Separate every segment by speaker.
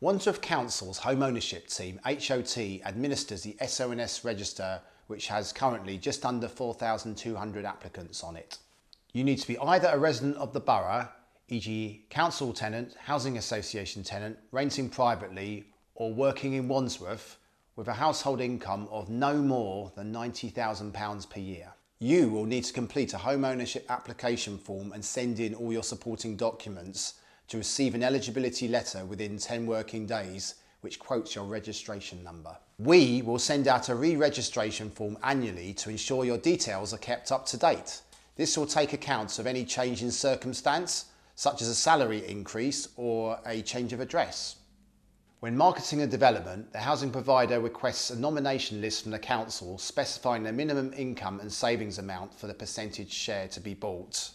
Speaker 1: Wandsworth Council's Home Ownership Team, HOT, administers the SONS register which has currently just under 4,200 applicants on it. You need to be either a resident of the borough, e.g. council tenant, housing association tenant, renting privately or working in Wandsworth with a household income of no more than £90,000 per year. You will need to complete a home ownership application form and send in all your supporting documents to receive an eligibility letter within 10 working days which quotes your registration number. We will send out a re-registration form annually to ensure your details are kept up to date. This will take account of any change in circumstance, such as a salary increase or a change of address. When marketing a development, the housing provider requests a nomination list from the council specifying the minimum income and savings amount for the percentage share to be bought.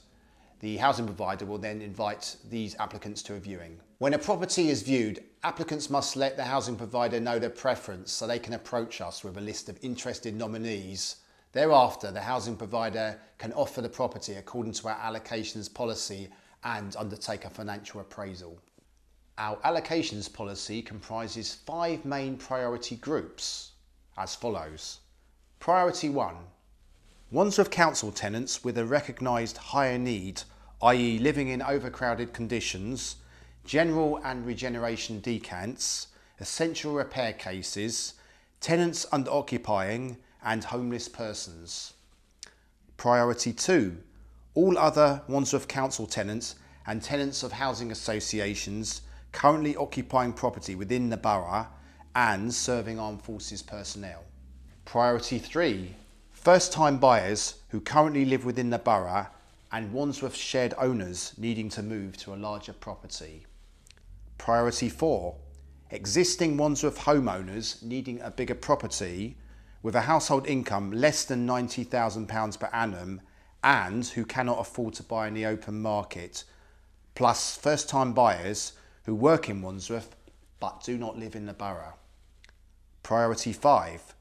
Speaker 1: The housing provider will then invite these applicants to a viewing. When a property is viewed, applicants must let the housing provider know their preference so they can approach us with a list of interested nominees. Thereafter, the housing provider can offer the property according to our allocations policy and undertake a financial appraisal. Our allocations policy comprises five main priority groups as follows. Priority 1 Wandsworth council tenants with a recognised higher need, i.e. living in overcrowded conditions, general and regeneration decants, essential repair cases, tenants under occupying and homeless persons. Priority 2. All other Wandsworth council tenants and tenants of housing associations currently occupying property within the borough and serving armed forces personnel. Priority 3 First time buyers who currently live within the borough and Wandsworth shared owners needing to move to a larger property. Priority 4. Existing Wandsworth homeowners needing a bigger property with a household income less than £90,000 per annum and who cannot afford to buy in the open market, plus first time buyers who work in Wandsworth but do not live in the borough. Priority 5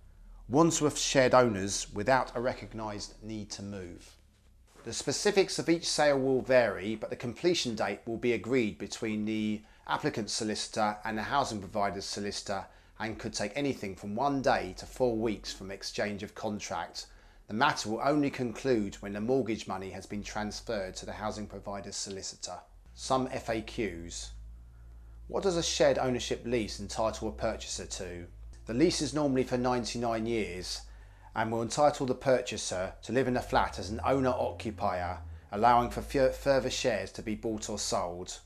Speaker 1: Wandsworth shared owners without a recognised need to move. The specifics of each sale will vary, but the completion date will be agreed between the applicant's solicitor and the housing provider's solicitor and could take anything from one day to four weeks from exchange of contract. The matter will only conclude when the mortgage money has been transferred to the housing provider's solicitor. Some FAQs. What does a shared ownership lease entitle a purchaser to? The lease is normally for 99 years and will entitle the purchaser to live in the flat as an owner-occupier, allowing for further shares to be bought or sold.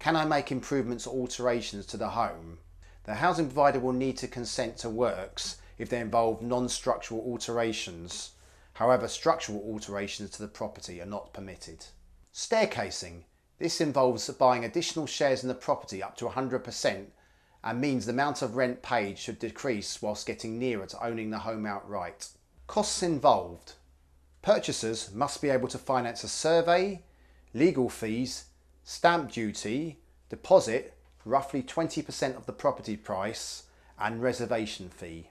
Speaker 1: Can I make improvements or alterations to the home? The housing provider will need to consent to works if they involve non-structural alterations. However, structural alterations to the property are not permitted. Staircasing. This involves buying additional shares in the property up to 100% and means the amount of rent paid should decrease whilst getting nearer to owning the home outright. Costs involved. Purchasers must be able to finance a survey, legal fees, stamp duty, deposit, roughly 20% of the property price, and reservation fee.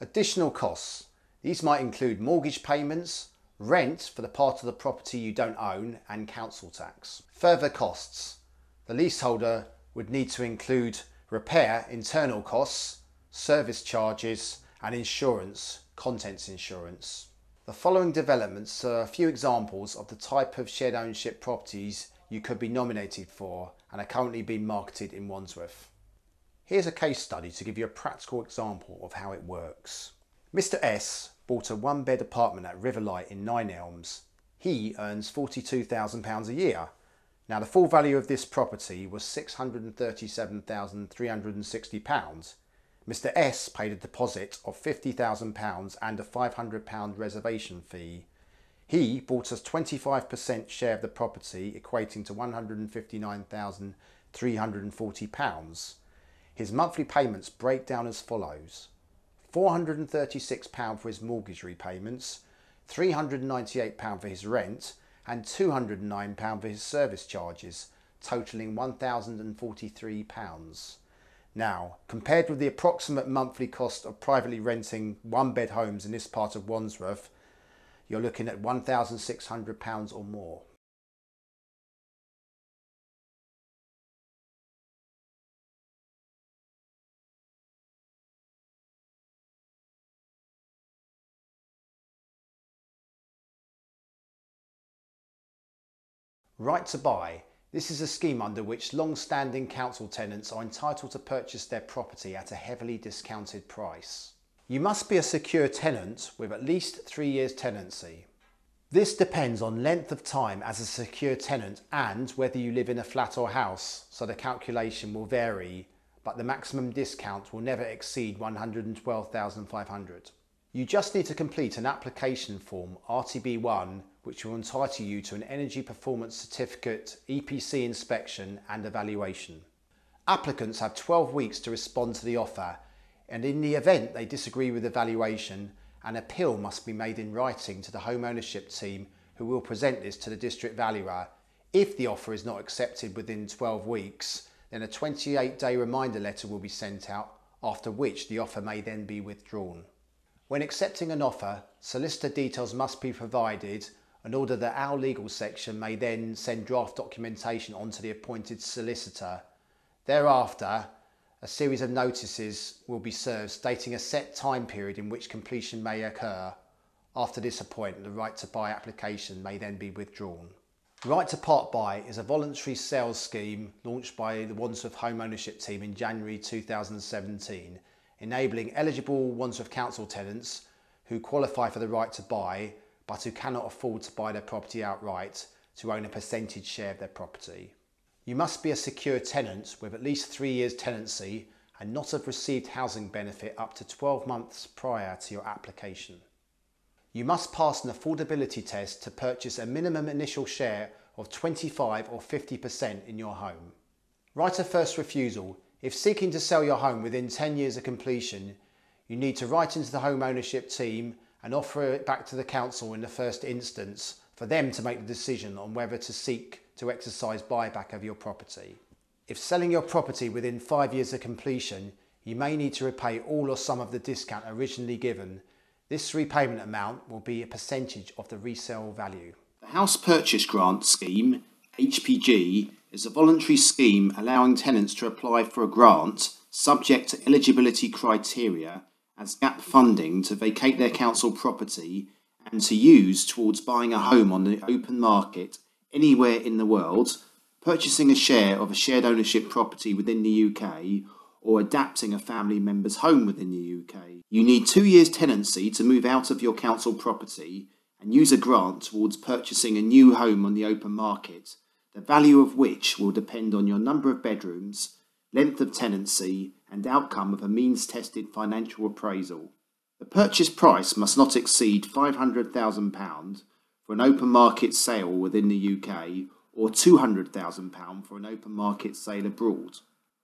Speaker 1: Additional costs. These might include mortgage payments, rent for the part of the property you don't own, and council tax. Further costs. The leaseholder would need to include repair internal costs, service charges and insurance, contents insurance. The following developments are a few examples of the type of shared ownership properties you could be nominated for and are currently being marketed in Wandsworth. Here's a case study to give you a practical example of how it works. Mr S bought a one bed apartment at Riverlight in Nine Elms. He earns £42,000 a year now the full value of this property was £637,360. Mr S paid a deposit of £50,000 and a £500 reservation fee. He bought a 25% share of the property equating to £159,340. His monthly payments break down as follows. £436 for his mortgage repayments, £398 for his rent and £209 for his service charges, totalling £1,043. Now, compared with the approximate monthly cost of privately renting one bed homes in this part of Wandsworth, you're looking at £1,600 or more. Right to buy. This is a scheme under which long-standing council tenants are entitled to purchase their property at a heavily discounted price. You must be a secure tenant with at least three years tenancy. This depends on length of time as a secure tenant and whether you live in a flat or house, so the calculation will vary, but the maximum discount will never exceed 112,500. You just need to complete an application form RTB1 which will entitle you to an Energy Performance Certificate, EPC inspection and evaluation. Applicants have 12 weeks to respond to the offer and in the event they disagree with the valuation, an appeal must be made in writing to the home ownership team who will present this to the district valuer. If the offer is not accepted within 12 weeks, then a 28 day reminder letter will be sent out, after which the offer may then be withdrawn. When accepting an offer, solicitor details must be provided in order that our legal section may then send draft documentation on to the appointed solicitor. Thereafter, a series of notices will be served stating a set time period in which completion may occur. After this appointment, the right to buy application may then be withdrawn. Right to Part Buy is a voluntary sales scheme launched by the Wandsworth Home Ownership Team in January 2017, enabling eligible Wandsworth Council tenants who qualify for the right to buy but who cannot afford to buy their property outright to own a percentage share of their property. You must be a secure tenant with at least three years tenancy and not have received housing benefit up to 12 months prior to your application. You must pass an affordability test to purchase a minimum initial share of 25 or 50% in your home. Right of first refusal. If seeking to sell your home within 10 years of completion, you need to write into the home ownership team and offer it back to the council in the first instance for them to make the decision on whether to seek to exercise buyback of your property. If selling your property within five years of completion, you may need to repay all or some of the discount originally given. This repayment amount will be a percentage of the resale value.
Speaker 2: The House Purchase Grant Scheme, HPG, is a voluntary scheme allowing tenants to apply for a grant subject to eligibility criteria as gap funding to vacate their council property and to use towards buying a home on the open market anywhere in the world, purchasing a share of a shared ownership property within the UK, or adapting a family member's home within the UK. You need two years' tenancy to move out of your council property and use a grant towards purchasing a new home on the open market, the value of which will depend on your number of bedrooms, length of tenancy, and outcome of a means tested financial appraisal. The purchase price must not exceed £500,000 for an open market sale within the UK or £200,000 for an open market sale abroad.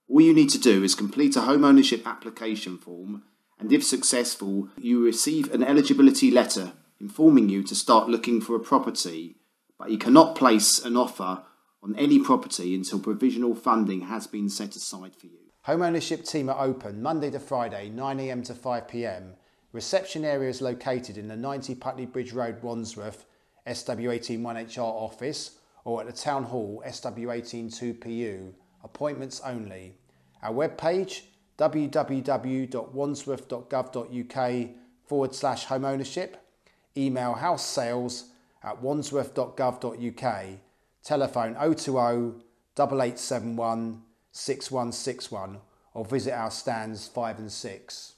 Speaker 2: All you need to do is complete a home ownership application form and if successful, you receive an eligibility letter informing you to start looking for a property, but you cannot place an offer on any property until provisional funding has been set aside for you.
Speaker 1: Home ownership team are open Monday to Friday, 9am to 5pm. Reception area is located in the 90 Putney Bridge Road, Wandsworth, SW181HR office or at the Town Hall SW182PU. Appointments only. Our webpage www.wandsworth.gov.uk forward slash home ownership. Email house sales at wandsworth.gov.uk. Telephone 020 8871 6161 or visit our stands 5 and 6.